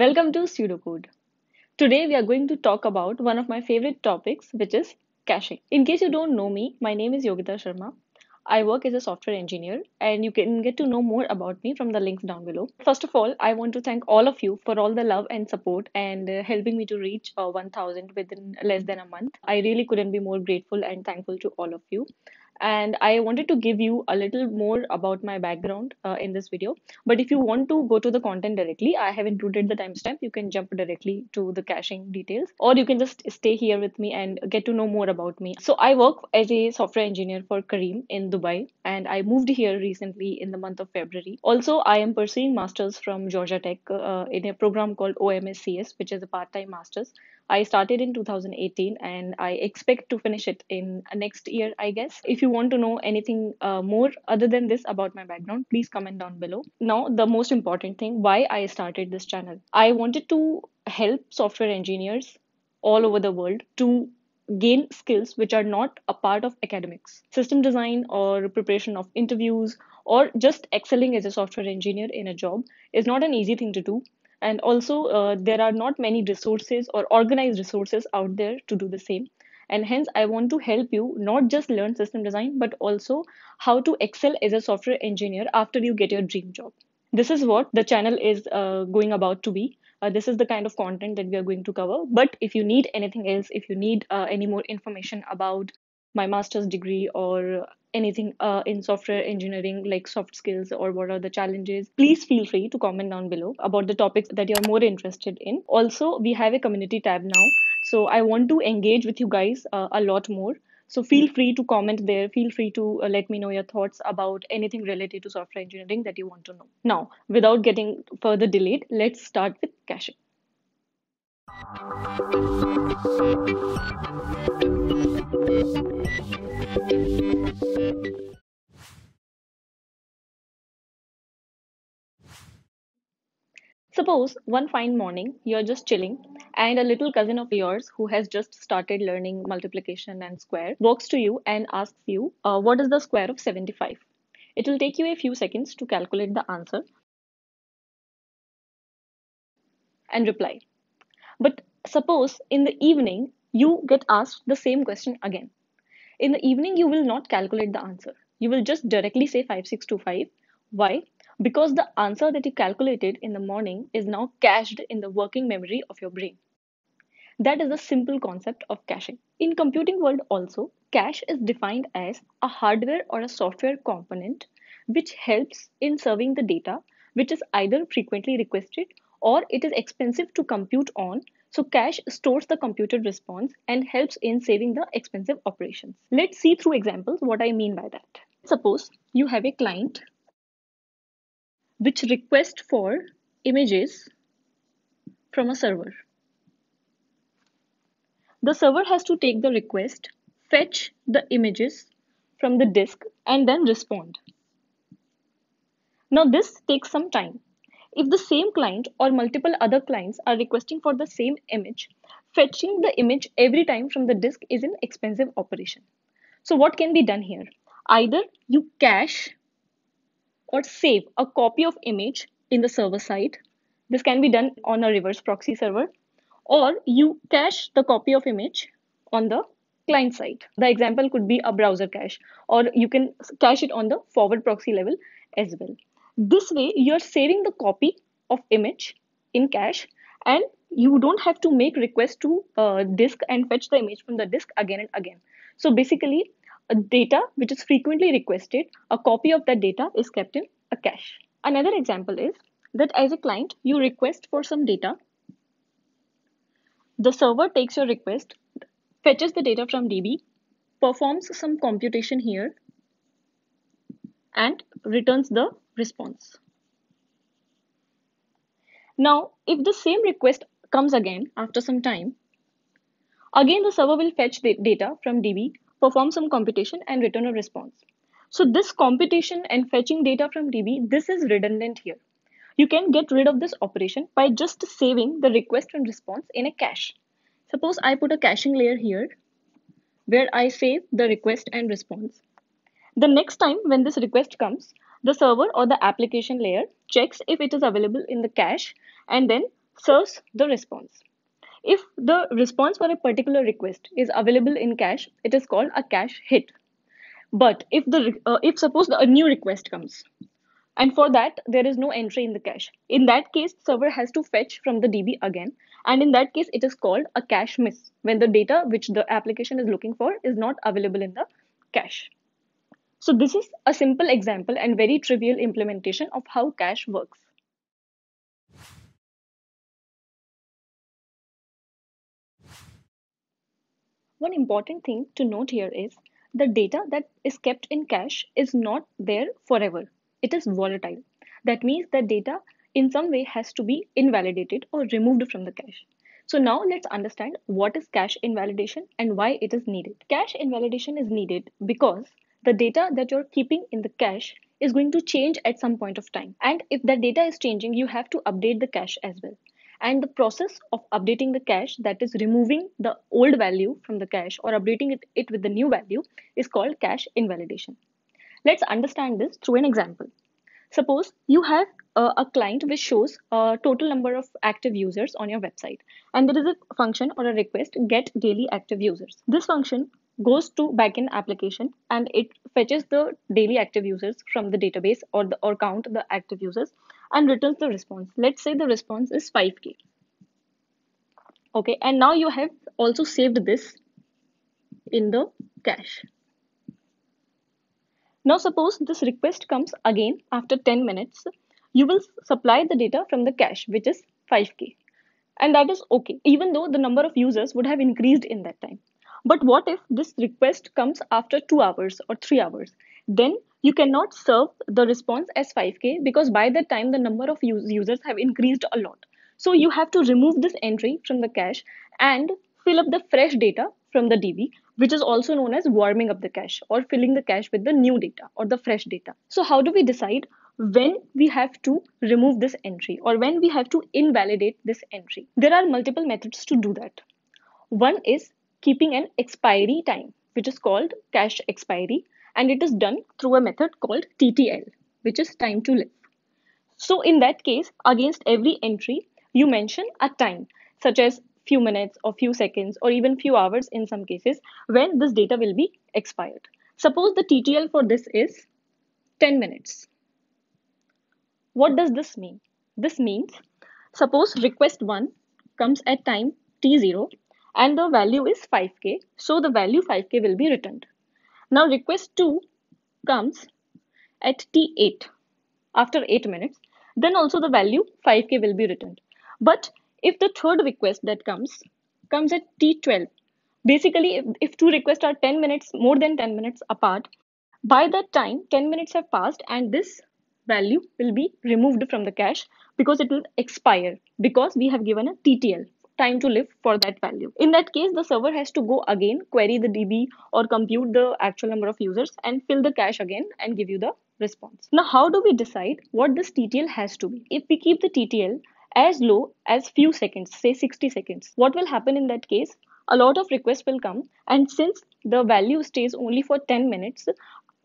Welcome to sudoCODE. Today we are going to talk about one of my favorite topics, which is caching. In case you don't know me, my name is Yogita Sharma. I work as a software engineer, and you can get to know more about me from the links down below. First of all, I want to thank all of you for all the love and support and uh, helping me to reach uh, 1000 within less than a month. I really couldn't be more grateful and thankful to all of you and I wanted to give you a little more about my background uh, in this video. But if you want to go to the content directly, I have included the timestamp. You can jump directly to the caching details, or you can just stay here with me and get to know more about me. So I work as a software engineer for Careem in Dubai, and I moved here recently in the month of February. Also, I am pursuing masters from Georgia Tech uh, in a program called OMSCS, which is a part-time masters I started in 2018 and I expect to finish it in next year, I guess. If you want to know anything uh, more other than this about my background, please comment down below. Now, the most important thing why I started this channel. I wanted to help software engineers all over the world to gain skills which are not a part of academics. System design or preparation of interviews or just excelling as a software engineer in a job is not an easy thing to do and also uh, there are not many resources or organized resources out there to do the same. And hence i want to help you not just learn system design but also how to excel as a software engineer after you get your dream job. This is what the channel is uh, going about to be. Uh, this is the kind of content that we are going to cover. But if you need anything else if you need uh, any more information about my master's degree or anything uh, in software engineering like soft skills or what are the challenges please feel free to comment down below about the topics that you're more interested in. Also we have a community tab now so i want to engage with you guys uh, a lot more. So feel free to comment there. Feel free to uh, let me know your thoughts about anything related to software engineering that you want to know. Now without getting further delayed let's start with caching Suppose one fine morning you're just chilling and a little cousin of yours who has just started learning multiplication and square walks to you and asks you, uh, What is the square of 75? It will take you a few seconds to calculate the answer and reply. But suppose in the evening you get asked the same question again. In the evening, you will not calculate the answer. You will just directly say 5625. Why? Because the answer that you calculated in the morning is now cached in the working memory of your brain. That is the simple concept of caching. In computing world also, cache is defined as a hardware or a software component which helps in serving the data which is either frequently requested or it is expensive to compute on so cache stores the computed response and helps in saving the expensive operations. Let's see through examples what I mean by that. Suppose you have a client which requests for images from a server. The server has to take the request, fetch the images from the disk and then respond. Now this takes some time if the same client or multiple other clients are requesting for the same image, fetching the image every time from the disk is an expensive operation. So what can be done here? Either you cache or save a copy of image in the server side. This can be done on a reverse proxy server or you cache the copy of image on the client side. The example could be a browser cache or you can cache it on the forward proxy level as well. This way, you're saving the copy of image in cache and you don't have to make request to uh, disk and fetch the image from the disk again and again. So basically, a data which is frequently requested, a copy of that data is kept in a cache. Another example is that as a client, you request for some data. The server takes your request, fetches the data from DB, performs some computation here, and returns the response. Now, if the same request comes again after some time, again the server will fetch the data from DB, perform some computation and return a response. So this computation and fetching data from DB, this is redundant here. You can get rid of this operation by just saving the request and response in a cache. Suppose I put a caching layer here where I save the request and response. The next time when this request comes, the server or the application layer checks if it is available in the cache and then serves the response. If the response for a particular request is available in cache, it is called a cache hit. But if the uh, if suppose a new request comes, and for that there is no entry in the cache, in that case server has to fetch from the DB again, and in that case it is called a cache miss when the data which the application is looking for is not available in the cache. So this is a simple example and very trivial implementation of how cache works. One important thing to note here is the data that is kept in cache is not there forever. It is volatile. That means that data in some way has to be invalidated or removed from the cache. So now let's understand what is cache invalidation and why it is needed. Cache invalidation is needed because the data that you're keeping in the cache is going to change at some point of time. And if that data is changing, you have to update the cache as well. And the process of updating the cache, that is removing the old value from the cache or updating it, it with the new value, is called cache invalidation. Let's understand this through an example. Suppose you have a client which shows a total number of active users on your website, and there is a function or a request get daily active users. This function goes to backend application and it fetches the daily active users from the database or the or count the active users and returns the response. Let's say the response is 5k. Okay, and now you have also saved this in the cache. Now suppose this request comes again after 10 minutes, you will supply the data from the cache which is 5k and that is okay even though the number of users would have increased in that time. But what if this request comes after 2 hours or 3 hours? Then you cannot serve the response as 5k because by that time the number of users have increased a lot. So you have to remove this entry from the cache and fill up the fresh data from the DB, which is also known as warming up the cache or filling the cache with the new data or the fresh data. So how do we decide when we have to remove this entry or when we have to invalidate this entry? There are multiple methods to do that. One is keeping an expiry time, which is called cache expiry, and it is done through a method called TTL, which is time to live. So in that case, against every entry, you mention a time, such as few minutes or few seconds or even few hours in some cases when this data will be expired. Suppose the TTL for this is 10 minutes. What does this mean? This means suppose request 1 comes at time t0 and the value is 5k so the value 5k will be returned. Now request 2 comes at t8 after 8 minutes then also the value 5k will be returned. But if the third request that comes comes at t12 basically if, if two requests are 10 minutes more than 10 minutes apart by that time 10 minutes have passed and this value will be removed from the cache because it will expire because we have given a TTL time to live for that value. In that case, the server has to go again, query the DB or compute the actual number of users and fill the cache again and give you the response. Now, how do we decide what this TTL has to be? If we keep the TTL as low as few seconds, say 60 seconds. What will happen in that case? A lot of requests will come, and since the value stays only for 10 minutes,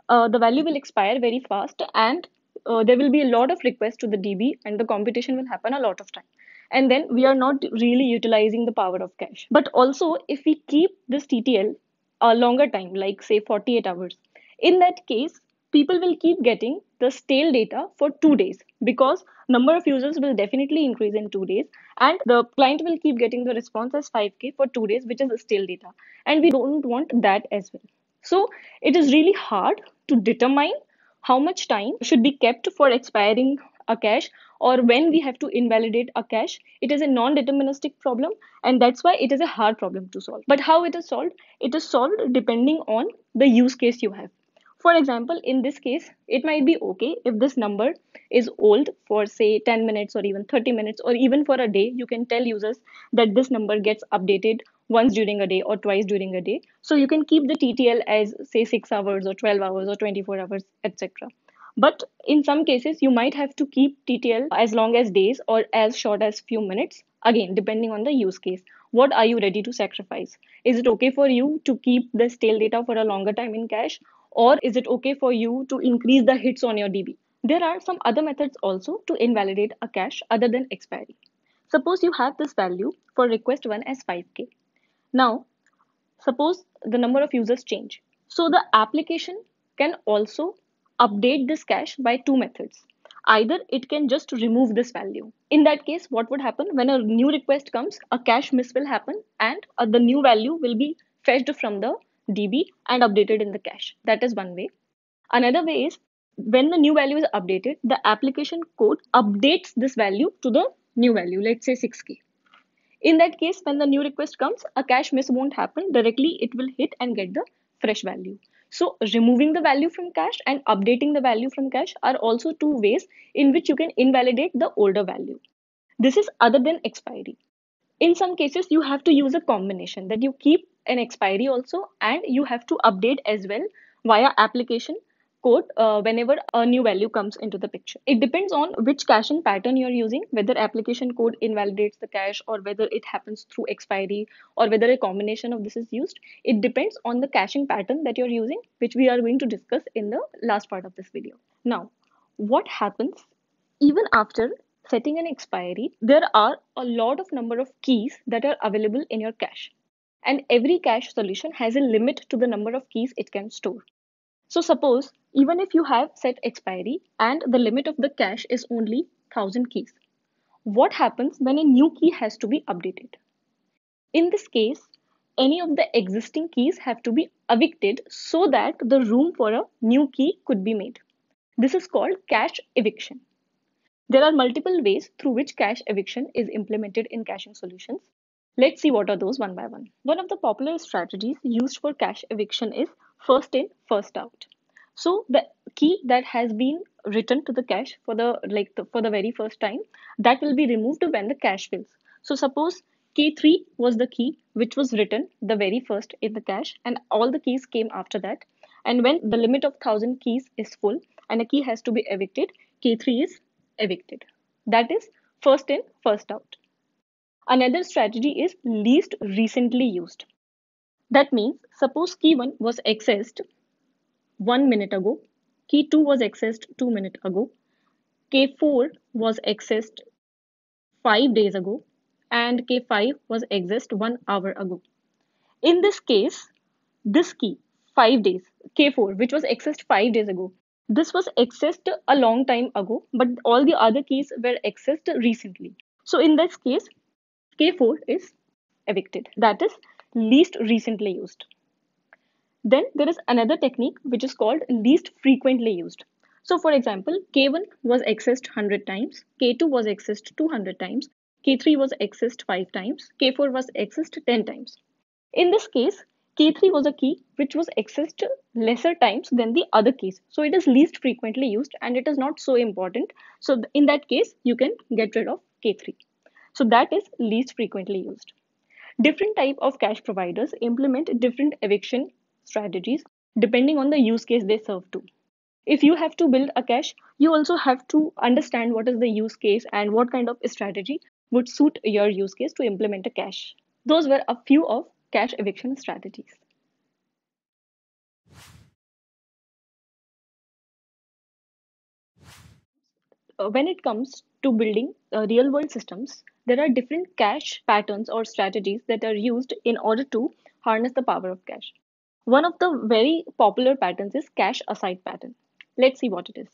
uh, the value will expire very fast, and uh, there will be a lot of requests to the DB, and the computation will happen a lot of time. And then we are not really utilizing the power of cache. But also, if we keep this TTL a longer time, like say 48 hours, in that case, people will keep getting the stale data for two days because number of users will definitely increase in two days and the client will keep getting the response as 5k for two days which is stale data and we don't want that as well so it is really hard to determine how much time should be kept for expiring a cache or when we have to invalidate a cache it is a non-deterministic problem and that's why it is a hard problem to solve but how it is solved it is solved depending on the use case you have for example, in this case, it might be okay if this number is old for say 10 minutes or even 30 minutes or even for a day. You can tell users that this number gets updated once during a day or twice during a day. So you can keep the TTL as say 6 hours or 12 hours or 24 hours, etc. But in some cases, you might have to keep TTL as long as days or as short as few minutes, again, depending on the use case. What are you ready to sacrifice? Is it okay for you to keep the stale data for a longer time in cache or is it okay for you to increase the hits on your DB? There are some other methods also to invalidate a cache other than expiry. Suppose you have this value for request 1 as 5k. Now, suppose the number of users change. So the application can also update this cache by two methods. Either it can just remove this value. In that case, what would happen when a new request comes, a cache miss will happen and uh, the new value will be fetched from the DB and updated in the cache. That is one way. Another way is when the new value is updated, the application code updates this value to the new value, let's say 6k. In that case, when the new request comes, a cache miss won't happen. Directly, it will hit and get the fresh value. So removing the value from cache and updating the value from cache are also two ways in which you can invalidate the older value. This is other than expiry. In some cases, you have to use a combination that you keep an expiry also and you have to update as well via application code uh, whenever a new value comes into the picture. It depends on which caching pattern you're using, whether application code invalidates the cache or whether it happens through expiry or whether a combination of this is used. It depends on the caching pattern that you're using, which we are going to discuss in the last part of this video. Now, what happens even after setting an expiry, there are a lot of number of keys that are available in your cache. And every cache solution has a limit to the number of keys it can store. So suppose even if you have set expiry and the limit of the cache is only 1000 keys, what happens when a new key has to be updated? In this case, any of the existing keys have to be evicted so that the room for a new key could be made. This is called cache eviction. There are multiple ways through which cache eviction is implemented in caching solutions. Let's see what are those one by one. One of the popular strategies used for cache eviction is first in, first out. So the key that has been written to the cache for the like the, for the very first time that will be removed when the cache fills. So suppose K3 was the key which was written the very first in the cache and all the keys came after that. And when the limit of 1000 keys is full and a key has to be evicted, K3 is evicted. That is first in, first out. Another strategy is least recently used. That means suppose key 1 was accessed 1 minute ago, key 2 was accessed 2 minutes ago, K4 was accessed 5 days ago, and K5 was accessed 1 hour ago. In this case, this key 5 days, K4, which was accessed 5 days ago, this was accessed a long time ago, but all the other keys were accessed recently. So in this case, K4 is evicted. That is least recently used. Then there is another technique which is called least frequently used. So for example, K1 was accessed 100 times, K2 was accessed 200 times, K3 was accessed 5 times, K4 was accessed 10 times. In this case, K3 was a key which was accessed lesser times than the other keys. So it is least frequently used and it is not so important. So in that case, you can get rid of K3. So that is least frequently used. Different type of cache providers implement different eviction strategies depending on the use case they serve to. If you have to build a cache, you also have to understand what is the use case and what kind of strategy would suit your use case to implement a cache. Those were a few of cache eviction strategies. When it comes to building uh, real world systems, there are different cache patterns or strategies that are used in order to harness the power of cache. One of the very popular patterns is cache aside pattern. Let's see what it is.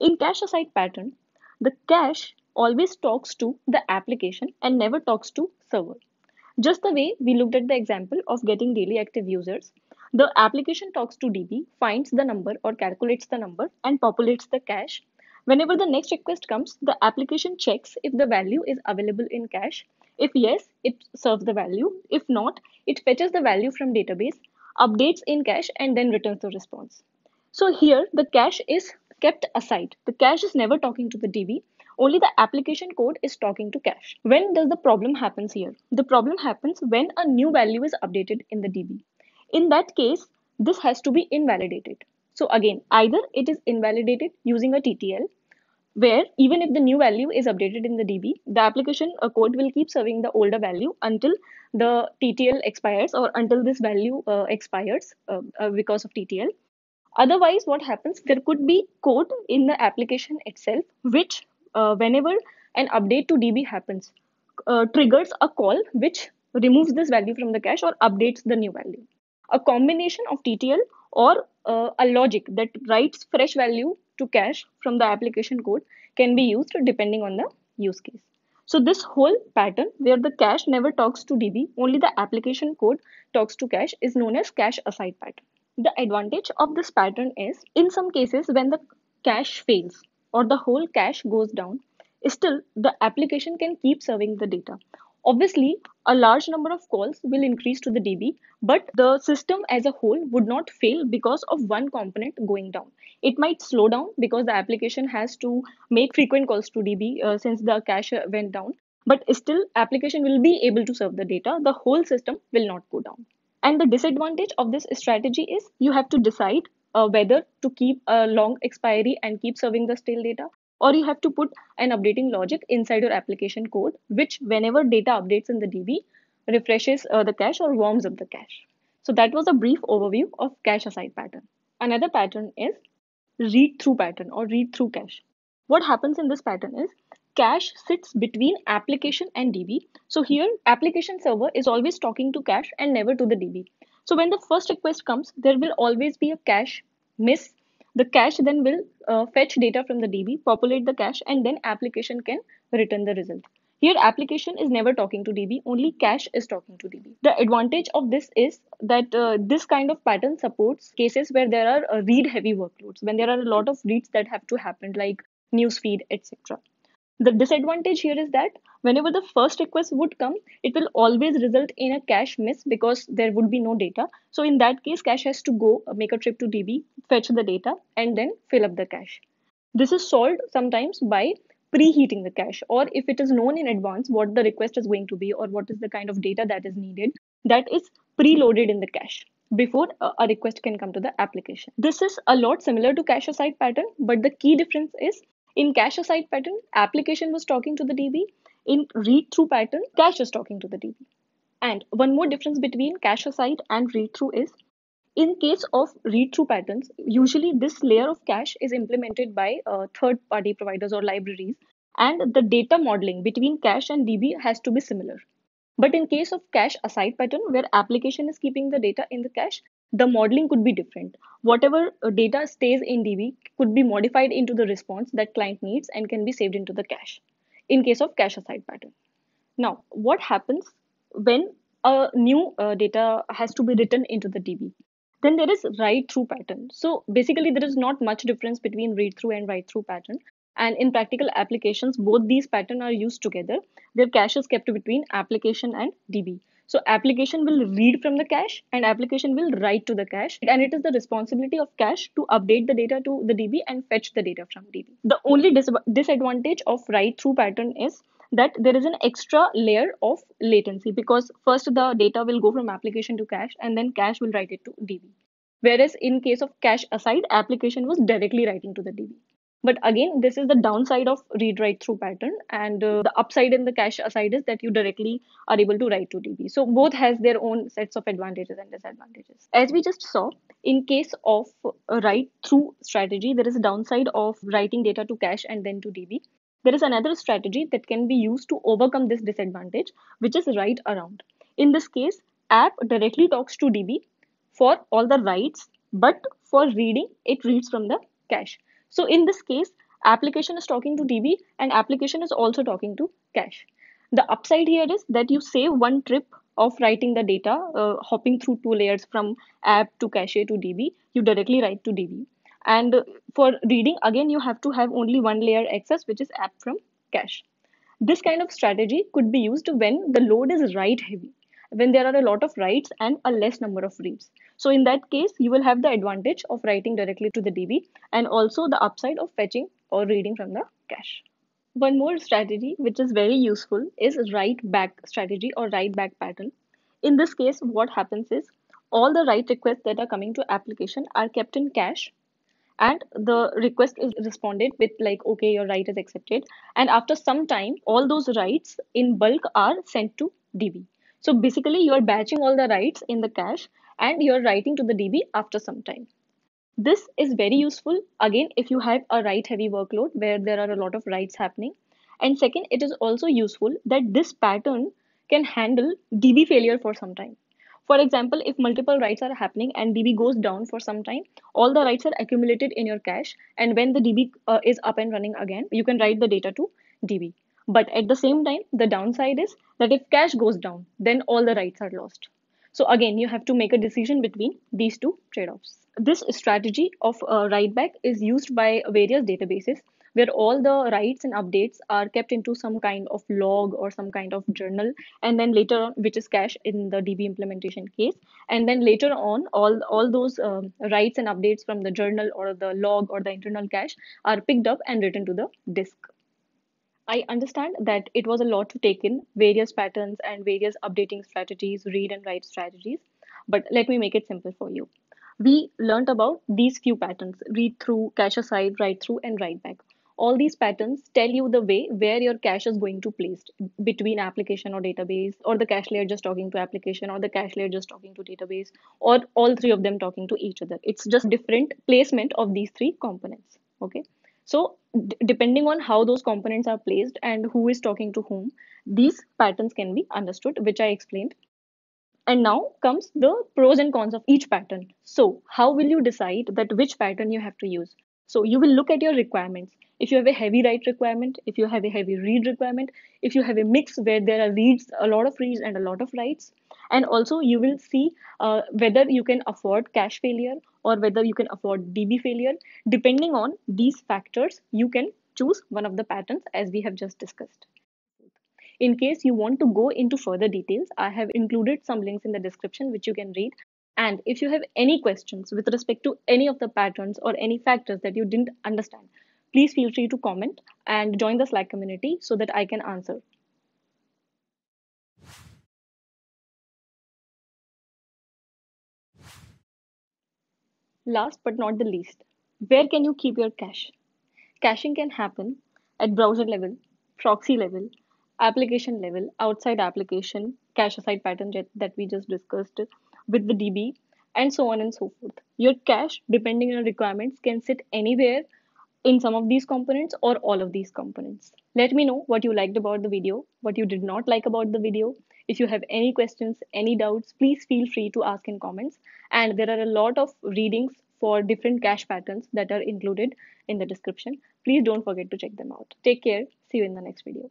In cache aside pattern, the cache always talks to the application and never talks to server. Just the way we looked at the example of getting daily active users, the application talks to DB, finds the number or calculates the number and populates the cache Whenever the next request comes, the application checks if the value is available in cache. If yes, it serves the value. If not, it fetches the value from database, updates in cache, and then returns the response. So here, the cache is kept aside. The cache is never talking to the DB. Only the application code is talking to cache. When does the problem happens here? The problem happens when a new value is updated in the DB. In that case, this has to be invalidated. So again, either it is invalidated using a TTL, where even if the new value is updated in the DB, the application uh, code will keep serving the older value until the TTL expires or until this value uh, expires uh, uh because of TTL. Otherwise, what happens? There could be code in the application itself, which uh, whenever an update to DB happens, uh, triggers a call which removes this value from the cache or updates the new value. A combination of TTL or uh, a logic that writes fresh value to cache from the application code can be used depending on the use case. So this whole pattern where the cache never talks to DB, only the application code talks to cache is known as cache aside pattern. The advantage of this pattern is in some cases when the cache fails or the whole cache goes down, still the application can keep serving the data. Obviously, a large number of calls will increase to the DB, but the system as a whole would not fail because of one component going down. It might slow down because the application has to make frequent calls to DB uh, since the cache went down, but still application will be able to serve the data. The whole system will not go down. And the disadvantage of this strategy is you have to decide uh, whether to keep a long expiry and keep serving the stale data or you have to put an updating logic inside your application code which whenever data updates in the db refreshes uh, the cache or warms up the cache. So that was a brief overview of cache aside pattern. Another pattern is read through pattern or read through cache. What happens in this pattern is cache sits between application and db so here application server is always talking to cache and never to the db so when the first request comes there will always be a cache miss the cache then will uh, fetch data from the db populate the cache and then application can return the result. Here application is never talking to db only cache is talking to db the advantage of this is that uh, this kind of pattern supports cases where there are uh, read heavy workloads when there are a lot of reads that have to happen like newsfeed etc the disadvantage here is that whenever the first request would come, it will always result in a cache miss because there would be no data. So in that case, cache has to go uh, make a trip to DB, fetch the data, and then fill up the cache. This is solved sometimes by preheating the cache or if it is known in advance what the request is going to be or what is the kind of data that is needed, that is preloaded in the cache before a request can come to the application. This is a lot similar to cache aside pattern, but the key difference is in cache aside pattern, application was talking to the DB. In read through pattern, cache is talking to the DB. And one more difference between cache aside and read through is in case of read through patterns, usually this layer of cache is implemented by uh, third party providers or libraries, and the data modeling between cache and DB has to be similar. But in case of cache aside pattern, where application is keeping the data in the cache, the modeling could be different. Whatever uh, data stays in DB could be modified into the response that client needs and can be saved into the cache in case of cache aside pattern. Now, what happens when a new uh, data has to be written into the DB? Then there is write through pattern. So basically, there is not much difference between read through and write through pattern. And in practical applications, both these patterns are used together. Their cache is kept between application and DB. So application will read from the cache and application will write to the cache. And it is the responsibility of cache to update the data to the DB and fetch the data from DB. The only dis disadvantage of write through pattern is that there is an extra layer of latency because first the data will go from application to cache and then cache will write it to DB. Whereas in case of cache aside, application was directly writing to the DB. But again, this is the downside of read write through pattern, and uh, the upside in the cache aside is that you directly are able to write to DB. So both has their own sets of advantages and disadvantages. As we just saw, in case of write through strategy, there is a downside of writing data to cache and then to DB. There is another strategy that can be used to overcome this disadvantage, which is write around. In this case, app directly talks to DB for all the writes, but for reading, it reads from the cache. So in this case, application is talking to DB and application is also talking to cache. The upside here is that you save one trip of writing the data, uh, hopping through two layers from app to cache to DB, you directly write to DB. And for reading, again, you have to have only one layer access, which is app from cache. This kind of strategy could be used when the load is write heavy when there are a lot of writes and a less number of reads. So in that case, you will have the advantage of writing directly to the DB and also the upside of fetching or reading from the cache. One more strategy which is very useful is write back strategy or write back pattern. In this case, what happens is all the write requests that are coming to application are kept in cache and the request is responded with like okay your write is accepted and after some time all those writes in bulk are sent to db so basically you are batching all the writes in the cache and you're writing to the DB after some time. This is very useful again if you have a write heavy workload where there are a lot of writes happening And second, it is also useful that this pattern can handle DB failure for some time. For example, if multiple writes are happening and DB goes down for some time, all the writes are accumulated in your cache. And when the DB uh, is up and running again, you can write the data to DB. But at the same time, the downside is that if cache goes down, then all the writes are lost. So again, you have to make a decision between these two trade-offs. This strategy of uh, write back is used by various databases where all the writes and updates are kept into some kind of log or some kind of journal and then later on which is cached in the db implementation case and then later on all all those um, writes and updates from the journal or the log or the internal cache are picked up and written to the disk I understand that it was a lot to take in various patterns and various updating strategies, read and write strategies, but let me make it simple for you. We learned about these few patterns read through, cache aside, write through, and write back. All these patterns tell you the way where your cache is going to placed between application or database, or the cache layer just talking to application, or the cache layer just talking to database, or all three of them talking to each other. It's just different placement of these three components. Okay. So depending on how those components are placed and who is talking to whom, these patterns can be understood, which I explained. And now comes the pros and cons of each pattern. So how will you decide that which pattern you have to use? So you will look at your requirements. If you have a heavy write requirement, if you have a heavy read requirement, if you have a mix where there are reads, a lot of reads and a lot of writes, and also you will see uh, whether you can afford cache failure or whether you can afford DB failure. Depending on these factors, you can choose one of the patterns as we have just discussed. In case you want to go into further details, I have included some links in the description which you can read. And if you have any questions with respect to any of the patterns or any factors that you didn't understand, please feel free to comment and join the Slack community so that I can answer. Last but not the least, where can you keep your cache? Caching can happen at browser level, proxy level, application level, outside application, cache aside pattern that we just discussed with the DB, and so on and so forth. Your cache, depending on requirements, can sit anywhere in some of these components or all of these components. Let me know what you liked about the video, what you did not like about the video, if you have any questions, any doubts, please feel free to ask in comments. And there are a lot of readings for different cache patterns that are included in the description. Please don't forget to check them out. Take care. See you in the next video.